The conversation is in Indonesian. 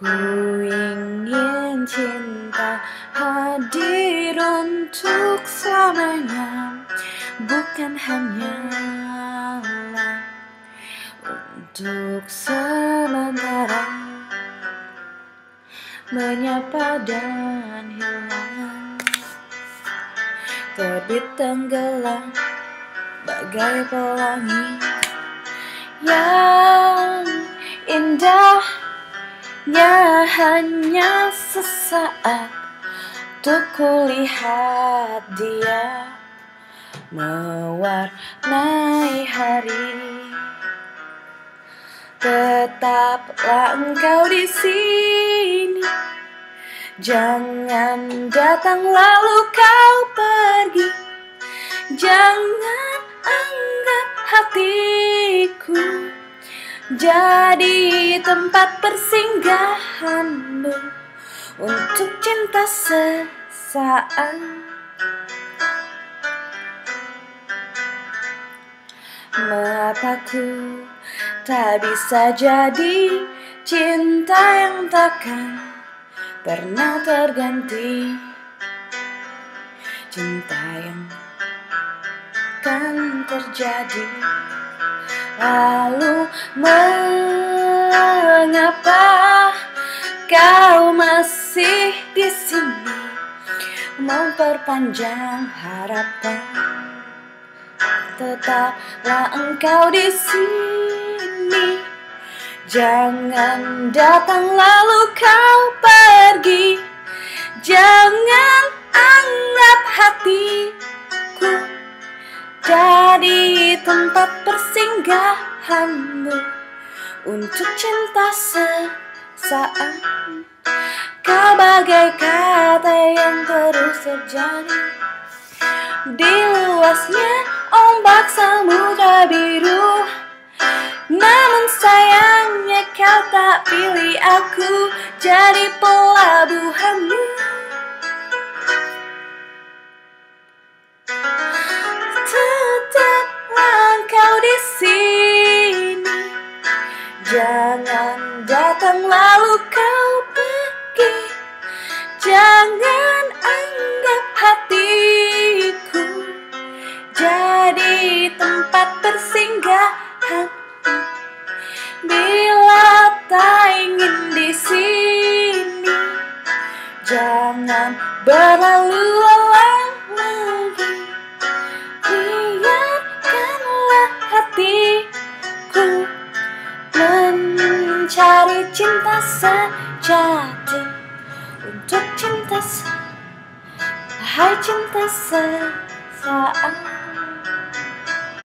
Ku ingin cinta hadir untuk selamanya Bukan hanya untuk sementara. Menyapa dan hilang Terbit tenggelam bagai pelangi Yang indahnya hanya sesaat Untuk kulihat dia mewarnai hari. Tetaplah engkau di sini. Jangan datang lalu kau pergi. Jangan anggap hatiku Jadi tempat persinggahanmu Untuk cinta sesaat. Mengapa ku tak bisa jadi cinta yang takkan pernah terganti? Cinta yang kan terjadi Lalu mengapa kau masih di sini? Memperpanjang harapan Tetaplah engkau di sini. Jangan datang lalu kau pergi. Jangan anggap hatiku Jadi tempat persinggahanmu Untuk cinta sesaat. Kau bagai kata yang terus terjadi. Di luasnya ombak samudra biru. Namun sayangnya kau tak pilih aku. Jadi pelabuhanmu sini Jangan datang lalu kau pergi. Jangan anggap hatiku Jadi tempat persinggahan Bila tak ingin di sini, jangan berlalu sejati untuk cinta, hai cinta sesaat.